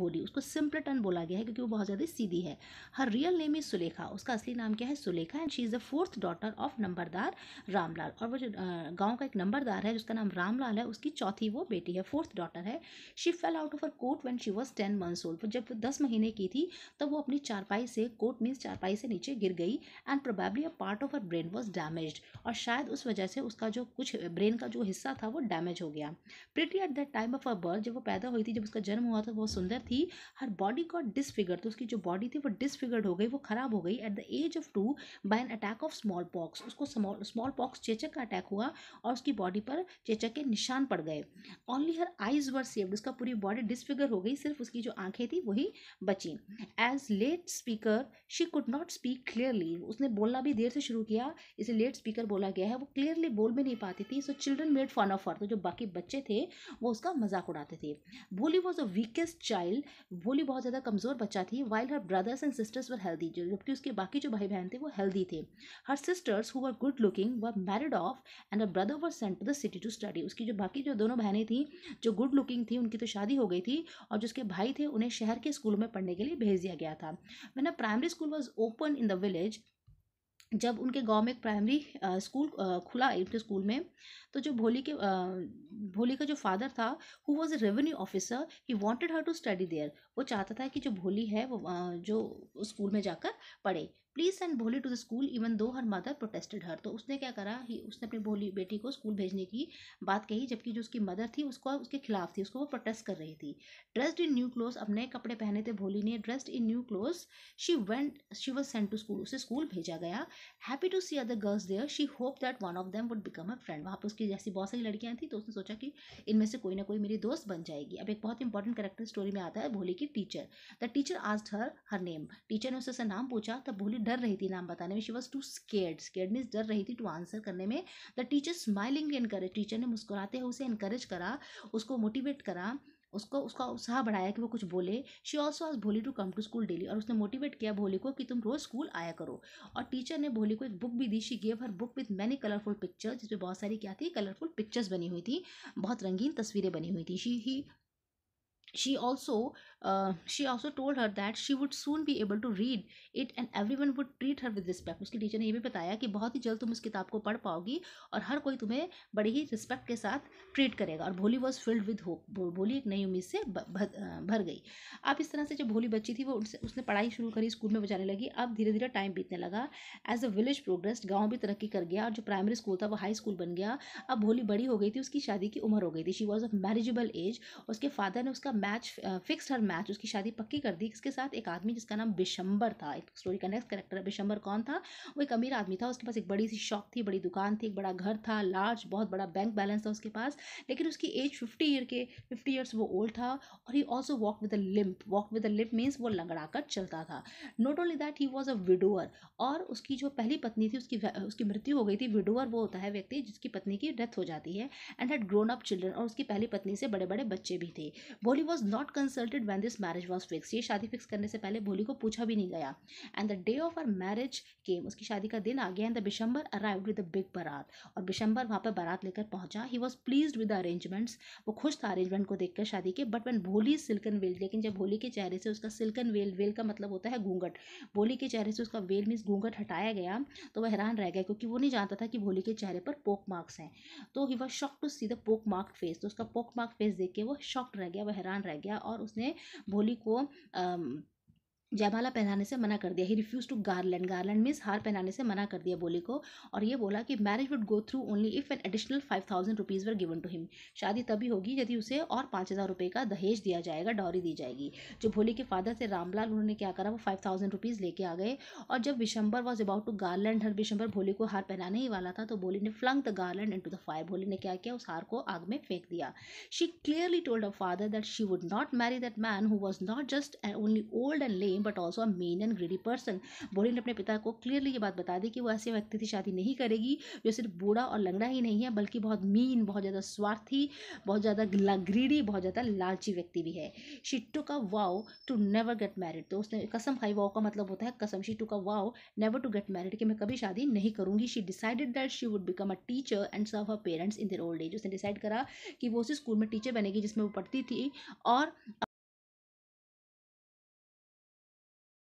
भोली उसको सिंपलटन बोला गया है क्योंकि वो बहुत ज़्यादा सीधी है। Her real name is Sulekha उसका असली नाम क्या है? Sulekha and she is the fourth daughter of नंबरदार रामलाल। और वो जो गाँव का एक नंबरदार है, जिसका नाम रामलाल है, उसकी चौथी वो बेटी है फोर्थ डॉटर है। She fell out of her cot when she was ten months old जब दस महीने की थी, तब वो अपनी चारपाई से कोट मीन्स चारपाई से नीचे गिर गई and probably a part of her brain was damage और शायद उस वजह से उसका जो कुछ ब्रेन का जो हिस्सा था, वो डैमेज हो गया। Pretty at that time of a birth जब वो पैदा हुई थी, जब उसका जन्म हुआ था वो सुंदर थी, हर बॉडी गॉट डिसफिगर तो उसकी जो बॉडी थी वो डिसफिगर्ड हो गई, वो खराब हो गई। At the age of two by an attack of smallpox उसको स्मॉल पॉक्स चेचक का अटैक हुआ और उसकी बॉडी पर चेचक के निशान पड़ गए। Only her eyes were saved उसका पूरी बॉडी डिसफिगर हो गई, सिर्फ़ उसकी जो आँखें थी वही बची। As late speaker she could not speak clearly उसने बोलना भी देर से शुरू किया, इसे लेट स्पीकर बोला गया है। वो क्लियरली बोल भी नहीं पाती थी so children made fun of her तो जो बाकी बच्चे थे, वो उसका मज़ाक उड़ाते थे। भोली वॉज़ अ वीकेस्ट चाइल्ड भोली बहुत ज़्यादा कमज़ोर बच्चा थी while her brothers and sisters were healthy जबकि उसके बाकी जो भाई बहन थे, वो हेल्दी थे। Her sisters who were good looking were married off and a brother were sent to the city to study उसकी जो बाकी जो दोनों बहनें थी, जो गुड लुकिंग थी, उनकी तो शादी हो गई थी और जो उसके भाई थे, उन्हें शहर के स्कूलों में पढ़ने के लिए भेज दिया गया था। मैंने primary school was open in the village जब उनके गाँव में एक प्राइमरी स्कूल खुला उनके स्कूल में तो जो भोली के भोली का जो फादर था who was a revenue officer he wanted her to study there वो चाहता था कि जो भोली है, वो जो स्कूल में जाकर पढ़े। Please send Bholi to the school even though her mother protested हर तो उसने क्या करा? ही उसने अपनी भोली बेटी को स्कूल भेजने की बात कही, जबकि जो उसकी मदर थी, उसको, उसके खिलाफ थी, उसको वो प्रोटेस्ट कर रही थी। ड्रेस्ड इन न्यू क्लोज अपने कपड़े पहने थे भोली ने। Dressed in new clothes she went she was sent to school उसे स्कूल भेजा गया। Happy to see other girls there she hope that one of them would become a friend वहाँ पर उसकी जैसी बहुत सारी लड़कियाँ थी तो उसने सोचा कि इनमें से कोई ना कोई मेरी दोस्त बन जाएगी। अब एक बहुत इंपॉर्टेंट करेक्टर स्टोरी में आता है भोली की teacher the teacher asked her her name teacher ने उससे नाम पूछा, तब भोली डर रही थी नाम बताने में she was too scared scared means डर रही थी टू आंसर करने में। The teacher smiling encourage teacher ने मुस्कुराते हुए उसे इनकरेज करा, उसको मोटिवेट करा, उसको, उसका उत्साह बढ़ाया कि वो कुछ बोले। शी ऑल्सो आज Bholi to come to school daily और उसने मोटिवेट किया भोली को कि तुम रोज स्कूल आया करो। और टीचर ने भोली को एक बुक भी दी। She gave her book with many colourful pictures जिसमें बहुत सारी क्या थी? कलरफुल पिक्चर्स बनी हुई थी। बहुत रंगीन तस्वीरें बनी हुई थी। She he she also uh, she also told her that she would soon be able to read it and everyone would treat her with respect. उसकी टीचर ने ये भी बताया कि बहुत ही जल्द तुम इस किताब को पढ़ पाओगी और हर कोई तुम्हें बड़ी ही रिस्पेक्ट के साथ ट्रीट करेगा। और भोली वॉज़ फिल्ड विद होप भोली एक नई उम्मीद से भर गई। अब इस तरह से जब भोली बच्ची थी वो उनसे उसने पढ़ाई शुरू करी स्कूल में बजाने लगी। अब धीरे धीरे टाइम बीतने लगा। एज अ विलेज प्रोग्रेस गाँव भी तरक्की कर गया और जो प्राइमरी स्कूल था वो हाई स्कूल बन गया। अब भोली बड़ी हो गई थी उसकी शादी की उम्र हो गई थी। She was of marriageable age उसके फादर ने उसका मैच फिक्स हर मैच उसकी शादी पक्की कर दी। इसके साथ? एक आदमी जिसका नाम बिशंबर था। एक स्टोरी का नेक्स्ट करेक्टर बिशंबर कौन था? वो एक अमीर आदमी था। उसके पास एक बड़ी सी शॉप थी, बड़ी दुकान थी, एक बड़ा घर था लार्ज बहुत बड़ा बैंक बैलेंस था उसके पास। लेकिन उसकी एज फिफ्टी ईयर के फिफ्टी ईयर्स वो ओल्ड था और he also walk with a limp walk with a limp means वो लंगड़ा कर चलता था। Not only that he was a widower और उसकी जो पहली पत्नी थी, उसकी उसकी मृत्यु हो गई थी। विडोअर वो होता है व्यक्ति जिसकी पत्नी की डेथ हो जाती है and had grown up children और उसकी पहली पत्नी से बड़े बड़े बच्चे भी थे। Bholi was not consulted when this marriage was fixed ये शादी फिक्स करने से पहले भोली को पूछा भी नहीं गया। And the day of her marriage came उसकी शादी का दिन आ गया। And the Bishambar arrive with the big baraat. और बिशंबर वहाँ पर बारात लेकर पहुँचा। He was please with the arrangements वो खुश था अरेंजमेंट को देखकर शादी के। But when Bholi silken veil लेकिन जब भोली के चेहरे से उसका सिल्कन वेल वेल का मतलब होता है घूंघट। भोली के चेहरे से उसका वेल मीन्स घूंघट हटाया गया। तो वह हैरान रह गया क्योंकि वो नहीं जानता था कि भोली के चेहरे पर पोक मार्क्स हैं। तो he was shock to see the pockmark face तो उसका पोक मार्क फेस देख के वो शॉक्ड रह गया। वो हैरान रह गया और उसने भोली को जयमाला पहनाने से मना कर दिया। He refuse to garland garland means हार पहनाने से मना कर दिया बोली को। और ये बोला कि marriage would go through only if an additional five thousand rupees were given to him शादी तभी होगी यदि उसे और पाँच हज़ार रुपये का दहेज दिया जाएगा, डॉरी दी जाएगी। जो भोली के फादर थे रामलाल, उन्होंने क्या करा? वो फाइव थाउज़ेंड रुपीज़ लेके आ गए। और जब Vishambar was about to garland her Vishambar Bholi को हार पहनाने ही वाला था तो भोली ने flung the garland into the fire Bholi ने क्या किया? उस हार को आग में फेंक दिया। She clearly told a father that she would not marry that man who was not just only old and lame but also a mean and greedy person Bholi ने अपने पिता को क्लियरली ये बात बता दी कि वो ऐसे व्यक्ति से शादी नहीं करेगी, जो सिर्फ़ बूढ़ा और लंगड़ा ही नहीं है, बल्कि बहुत मीन बहुत ज़्यादा स्वार्थी, बहुत ज़्यादा ग्रीडी बहुत ज़्यादा लालची व्यक्ति भी है। She took a vow to never get married तो उसने कसम खाई वाओ का मतलब होता है कसम। She took a vow never to get married कि मैं कभी शादी नहीं करूँगी। She decided that she would become a teacher and serve her parents in their old age उसने डिसाइड करा कि वो उसी स्कूल में टीचर बनेगी जिसमें वो पढ़ती थी और